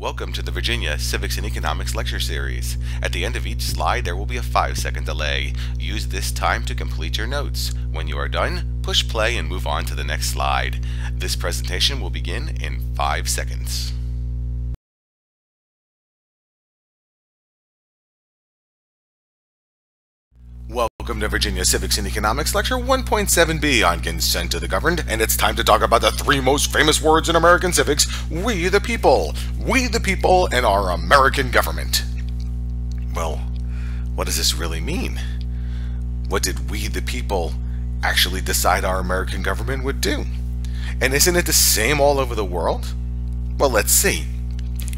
Welcome to the Virginia Civics and Economics Lecture Series. At the end of each slide, there will be a 5 second delay. Use this time to complete your notes. When you are done, push play and move on to the next slide. This presentation will begin in 5 seconds. Welcome to Virginia Civics and Economics Lecture 1.7b on Consent to the Governed, and it's time to talk about the three most famous words in American civics we the people. We the people and our American government. Well, what does this really mean? What did we the people actually decide our American government would do? And isn't it the same all over the world? Well, let's see.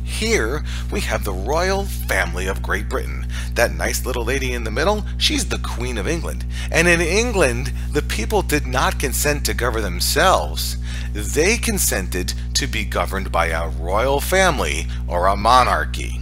Here we have the royal family of Great Britain. That nice little lady in the middle, she's the Queen of England. And in England, the people did not consent to govern themselves. They consented to be governed by a royal family or a monarchy.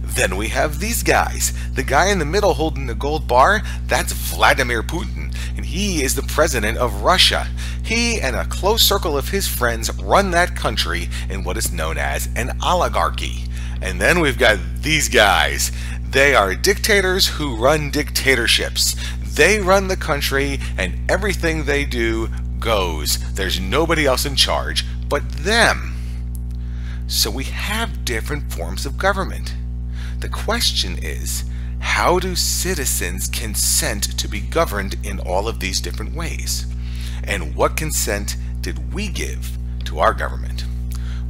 Then we have these guys. The guy in the middle holding the gold bar, that's Vladimir Putin, and he is the president of Russia. He and a close circle of his friends run that country in what is known as an oligarchy. And then we've got these guys. They are dictators who run dictatorships. They run the country, and everything they do goes. There's nobody else in charge but them. So we have different forms of government. The question is, how do citizens consent to be governed in all of these different ways? And what consent did we give to our government?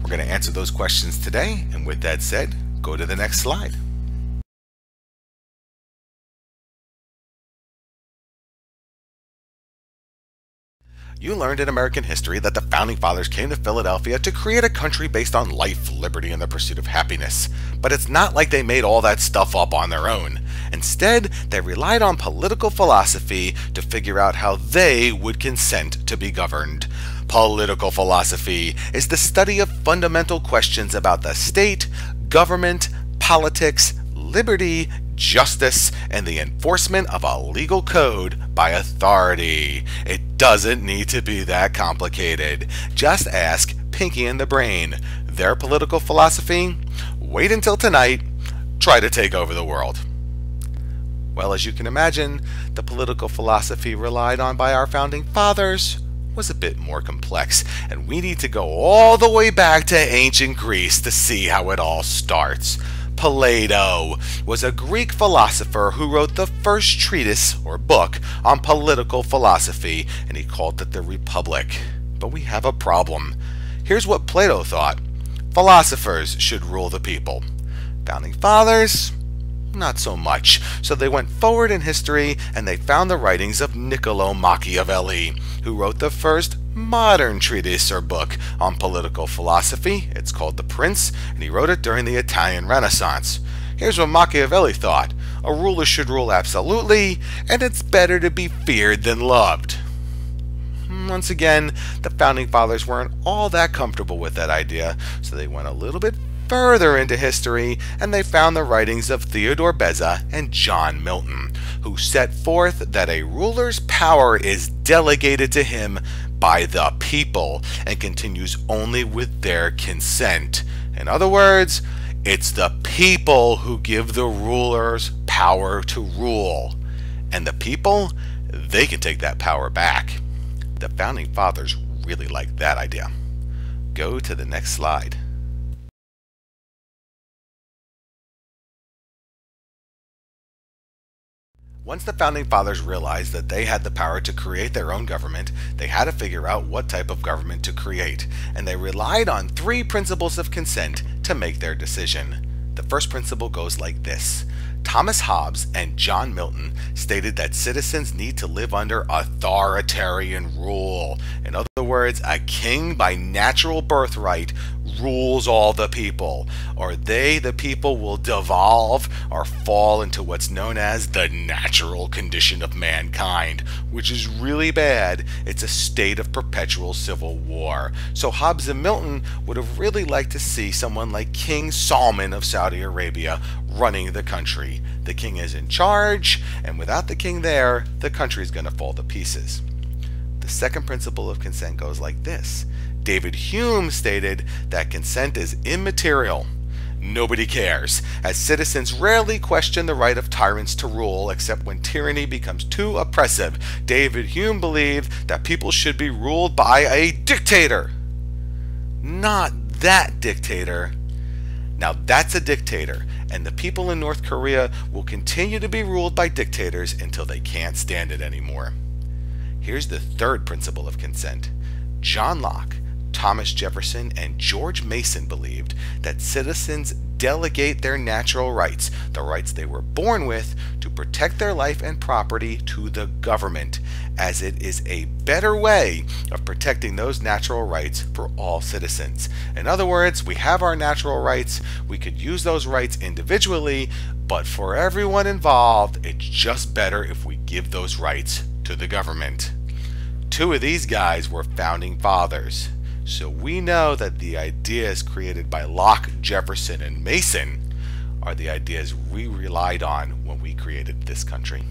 We're going to answer those questions today, and with that said, go to the next slide. You learned in American history that the Founding Fathers came to Philadelphia to create a country based on life, liberty, and the pursuit of happiness. But it's not like they made all that stuff up on their own. Instead, they relied on political philosophy to figure out how they would consent to be governed. Political philosophy is the study of fundamental questions about the state, government, politics, liberty, justice, and the enforcement of a legal code by authority. It doesn't need to be that complicated. Just ask Pinky and the Brain. Their political philosophy? Wait until tonight. Try to take over the world. Well, as you can imagine, the political philosophy relied on by our founding fathers was a bit more complex, and we need to go all the way back to ancient Greece to see how it all starts. Plato was a Greek philosopher who wrote the first treatise or book on political philosophy, and he called it the Republic. But we have a problem. Here's what Plato thought philosophers should rule the people. Founding fathers, not so much. So they went forward in history and they found the writings of Niccolo Machiavelli, who wrote the first modern treatise or book on political philosophy. It's called The Prince, and he wrote it during the Italian Renaissance. Here's what Machiavelli thought a ruler should rule absolutely, and it's better to be feared than loved. Hmm, once again, the founding fathers weren't all that comfortable with that idea, so they went a little bit further into history and they found the writings of Theodore Beza and John Milton, who set forth that a ruler's power is delegated to him by the people and continues only with their consent. In other words, it's the people who give the rulers power to rule. And the people, they can take that power back. The founding fathers really liked that idea. Go to the next slide. Once the Founding Fathers realized that they had the power to create their own government, they had to figure out what type of government to create, and they relied on three principles of consent to make their decision. The first principle goes like this Thomas Hobbes and John Milton stated that citizens need to live under authoritarian rule. In other words, a king by natural birthright rules all the people, or they, the people, will devolve or fall into what's known as the natural condition of mankind, which is really bad. It's a state of perpetual civil war. So Hobbes and Milton would have really liked to see someone like King Salman of Saudi Arabia running the country. The king is in charge, and without the king there, the country is going to fall to pieces. Second principle of consent goes like this David Hume stated that consent is immaterial. Nobody cares, as citizens rarely question the right of tyrants to rule except when tyranny becomes too oppressive. David Hume believed that people should be ruled by a dictator. Not that dictator. Now that's a dictator, and the people in North Korea will continue to be ruled by dictators until they can't stand it anymore. Here's the third principle of consent. John Locke Thomas Jefferson and George Mason believed that citizens delegate their natural rights, the rights they were born with, to protect their life and property to the government, as it is a better way of protecting those natural rights for all citizens. In other words, we have our natural rights, we could use those rights individually, but for everyone involved, it's just better if we give those rights to the government. Two of these guys were founding fathers. So we know that the ideas created by Locke, Jefferson, and Mason are the ideas we relied on when we created this country.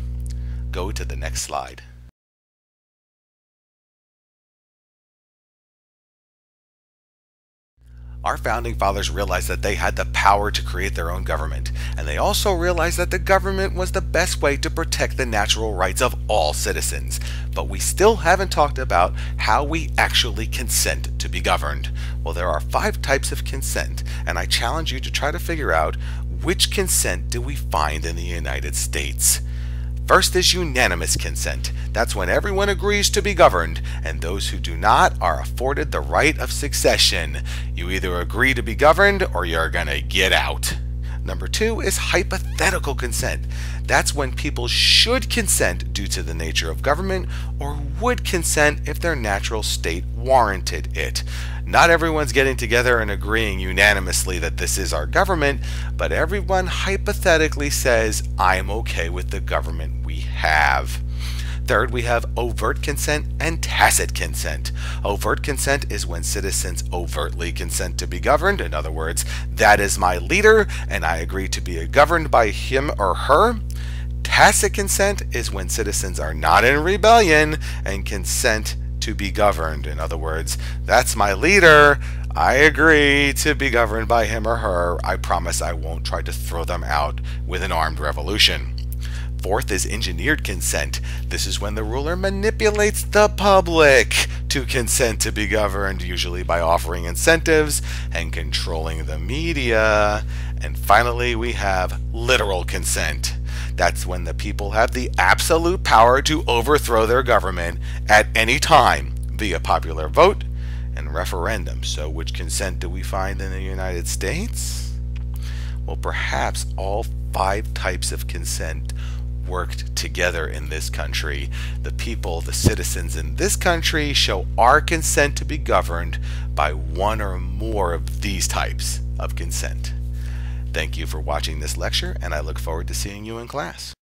Go to the next slide. Our founding fathers realized that they had the power to create their own government, and they also realized that the government was the best way to protect the natural rights of all citizens. But we still haven't talked about how we actually consent to be governed. Well, there are five types of consent, and I challenge you to try to figure out which consent do we find in the United States. First is unanimous consent. That's when everyone agrees to be governed, and those who do not are afforded the right of succession. You either agree to be governed or you're gonna get out. Number two is hypothetical consent. That's when people should consent due to the nature of government or would consent if their natural state warranted it. Not everyone's getting together and agreeing unanimously that this is our government, but everyone hypothetically says, I'm okay with the government we have. Third, we have overt consent and tacit consent. Overt consent is when citizens overtly consent to be governed. In other words, that is my leader and I agree to be governed by him or her. Tacit consent is when citizens are not in rebellion and consent to be governed. In other words, that's my leader. I agree to be governed by him or her. I promise I won't try to throw them out with an armed revolution. Fourth is engineered consent. This is when the ruler manipulates the public to consent to be governed, usually by offering incentives and controlling the media. And finally, we have literal consent. That's when the people have the absolute power to overthrow their government at any time via popular vote and referendum. So, which consent do we find in the United States? Well, perhaps all five types of consent worked together in this country. The people, the citizens in this country show our consent to be governed by one or more of these types of consent. Thank you for watching this lecture and I look forward to seeing you in class.